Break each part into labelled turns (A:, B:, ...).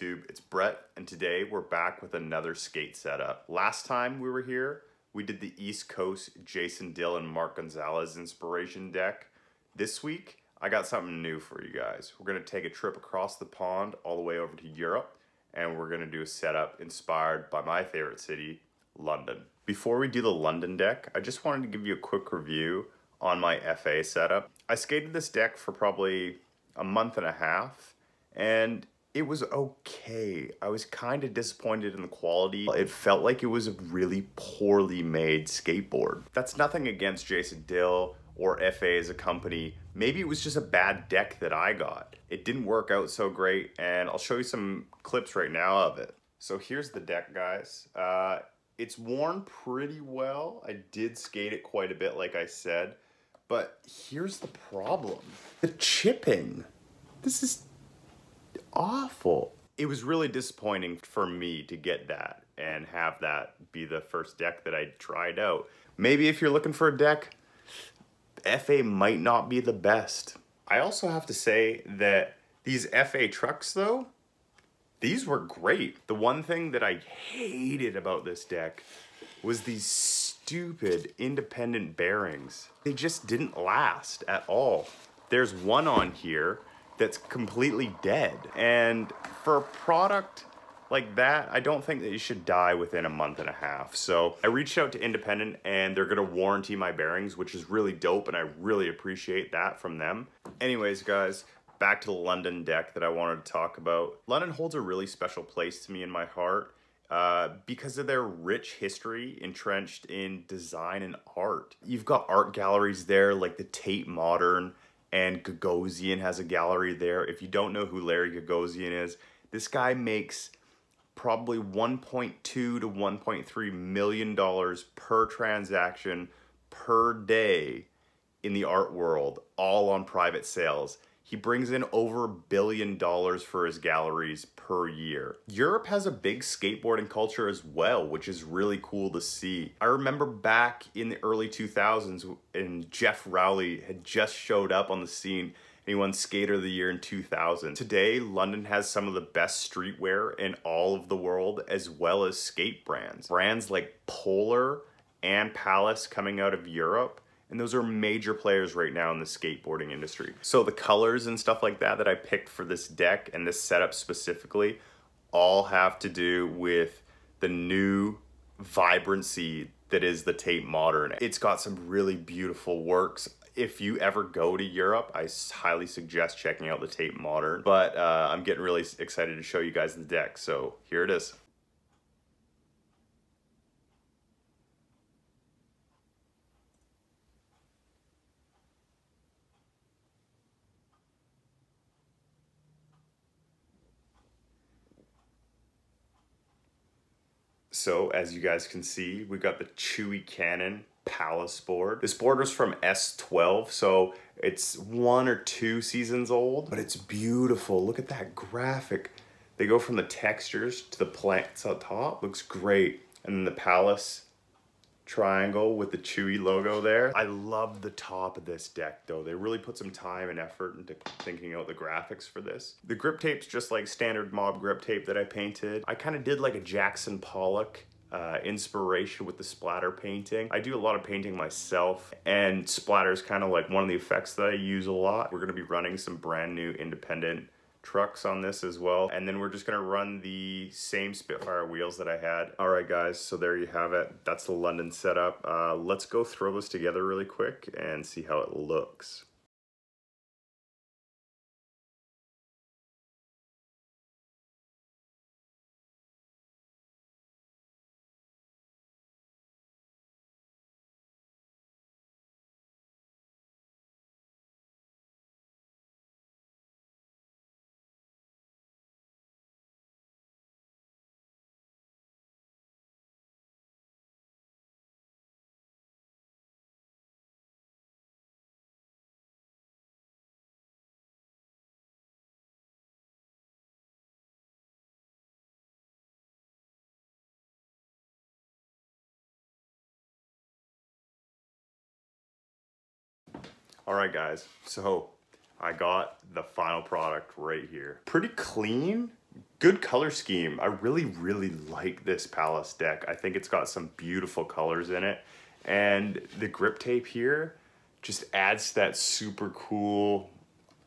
A: YouTube? It's Brett, and today we're back with another skate setup. Last time we were here, we did the East Coast Jason Dill and Mark Gonzalez inspiration deck. This week, I got something new for you guys. We're gonna take a trip across the pond all the way over to Europe, and we're gonna do a setup inspired by my favorite city, London. Before we do the London deck, I just wanted to give you a quick review on my FA setup. I skated this deck for probably a month and a half, and it was okay. I was kind of disappointed in the quality. It felt like it was a really poorly made skateboard. That's nothing against Jason Dill or FA as a company. Maybe it was just a bad deck that I got. It didn't work out so great, and I'll show you some clips right now of it. So here's the deck, guys. Uh, it's worn pretty well. I did skate it quite a bit, like I said, but here's the problem. The chipping. This is awful. It was really disappointing for me to get that and have that be the first deck that I tried out. Maybe if you're looking for a deck, FA might not be the best. I also have to say that these FA trucks though, these were great. The one thing that I hated about this deck was these stupid independent bearings. They just didn't last at all. There's one on here that's completely dead. And for a product like that, I don't think that you should die within a month and a half. So I reached out to Independent and they're gonna warranty my bearings, which is really dope and I really appreciate that from them. Anyways, guys, back to the London deck that I wanted to talk about. London holds a really special place to me in my heart uh, because of their rich history entrenched in design and art. You've got art galleries there like the Tate Modern, and Gagosian has a gallery there. If you don't know who Larry Gagosian is, this guy makes probably 1.2 to 1.3 million dollars per transaction per day in the art world, all on private sales. He brings in over a billion dollars for his galleries per year. Europe has a big skateboarding culture as well, which is really cool to see. I remember back in the early 2000s and Geoff Rowley had just showed up on the scene and he won Skater of the Year in 2000. Today, London has some of the best streetwear in all of the world, as well as skate brands. Brands like Polar and Palace coming out of Europe and those are major players right now in the skateboarding industry. So the colors and stuff like that that I picked for this deck and this setup specifically all have to do with the new vibrancy that is the Tate Modern. It's got some really beautiful works. If you ever go to Europe, I highly suggest checking out the Tate Modern. But uh, I'm getting really excited to show you guys the deck, so here it is. So as you guys can see, we got the Chewy Cannon Palace board. This board was from S12, so it's one or two seasons old, but it's beautiful. Look at that graphic. They go from the textures to the plants on top. Looks great. And then the Palace triangle with the Chewy logo there. I love the top of this deck though. They really put some time and effort into thinking out the graphics for this. The grip tape's just like standard mob grip tape that I painted. I kind of did like a Jackson Pollock uh, inspiration with the splatter painting. I do a lot of painting myself and splatter is kind of like one of the effects that I use a lot. We're gonna be running some brand new independent trucks on this as well. And then we're just gonna run the same Spitfire wheels that I had. All right guys, so there you have it. That's the London setup. Uh, let's go throw this together really quick and see how it looks. All right, guys, so I got the final product right here. Pretty clean, good color scheme. I really, really like this Palace deck. I think it's got some beautiful colors in it. And the grip tape here just adds that super cool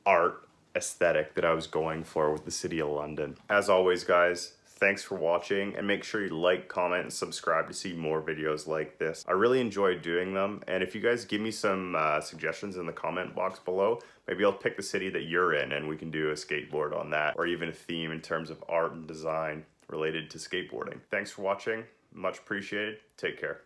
A: art aesthetic that I was going for with the City of London. As always, guys, thanks for watching and make sure you like, comment, and subscribe to see more videos like this. I really enjoy doing them. And if you guys give me some uh, suggestions in the comment box below, maybe I'll pick the city that you're in and we can do a skateboard on that or even a theme in terms of art and design related to skateboarding. Thanks for watching. Much appreciated. Take care.